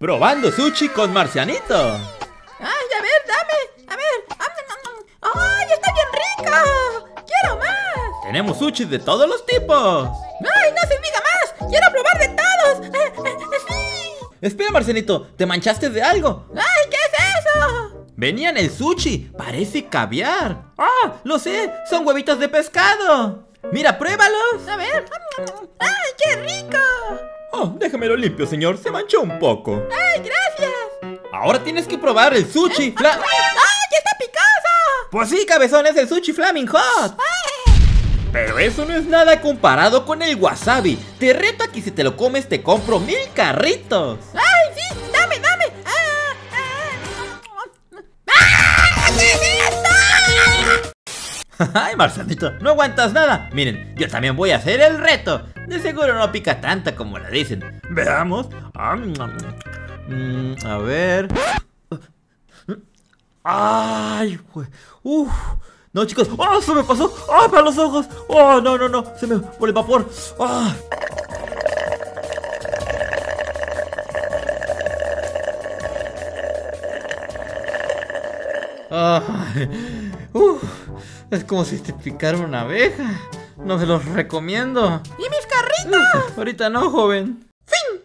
Probando sushi con Marcianito. Ay, a ver, dame. A ver. ¡Ay, está bien rico! ¡Quiero más! Tenemos sushi de todos los tipos. ¡Ay, no se diga más! ¡Quiero probar de todos! Eh, eh, eh, ¡Sí! Espera, Marcianito, te manchaste de algo. ¡Ay, qué es eso! Venía en el sushi, parece caviar. ¡Ah! Lo sé, son huevitos de pescado. Mira, pruébalos. A ver. ¡Ay, qué rico! Oh, déjamelo limpio, señor. Se manchó un poco. ¡Ay, gracias! Ahora tienes que probar el sushi. Fla ¡Ay, está picoso! pues sí, cabezón, es el sushi Flaming Hot. ¡Ay! Pero eso no es nada comparado con el wasabi. Te reto a que si te lo comes te compro mil carritos. ¡Ay, sí! ¡Dame, dame! ¡Ah! ¡Ah! ¡Ah! ¿Qué es esto? Ay, Marcelito, no aguantas nada. Miren, yo también voy a hacer el reto. De seguro no pica tanta como la dicen. Veamos. Mm, a ver. Ay. No, chicos. ¡Oh, se me pasó! ¡Ah, para los ojos! ¡Oh, no, no, no! Se me por el vapor. ¡Ah! Ay, uf, es como si te picara una abeja. No se los recomiendo. ¡Y Ahorita no, joven. ¡Fin!